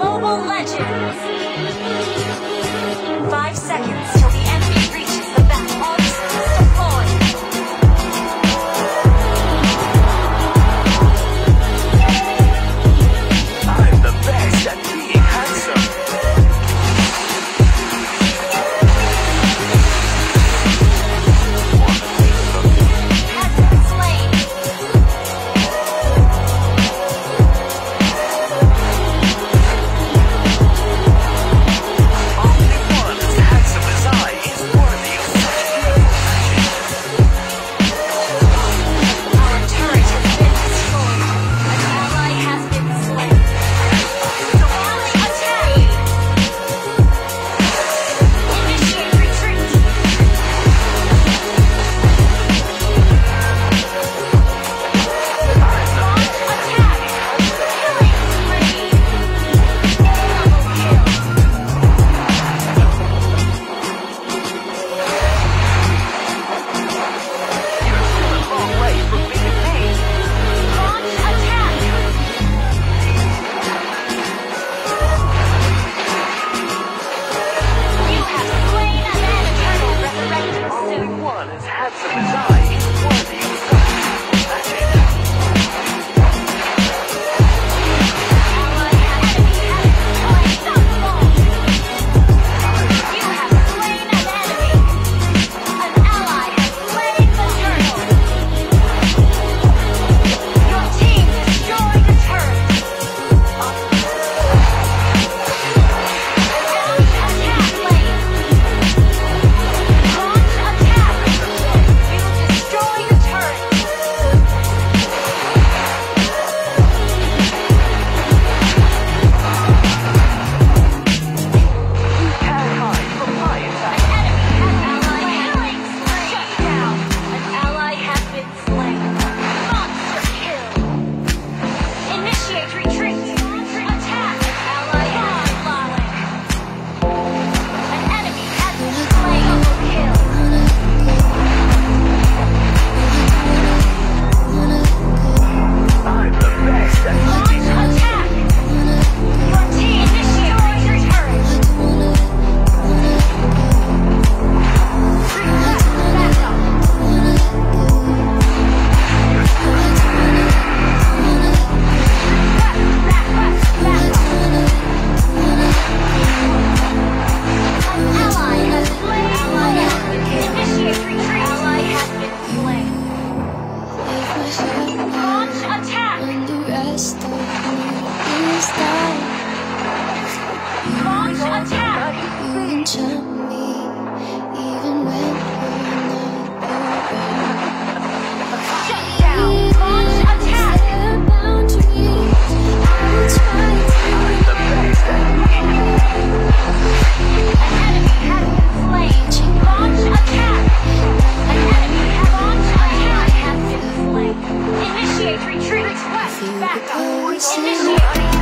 Mobile Legends. Launch attack! 可我已失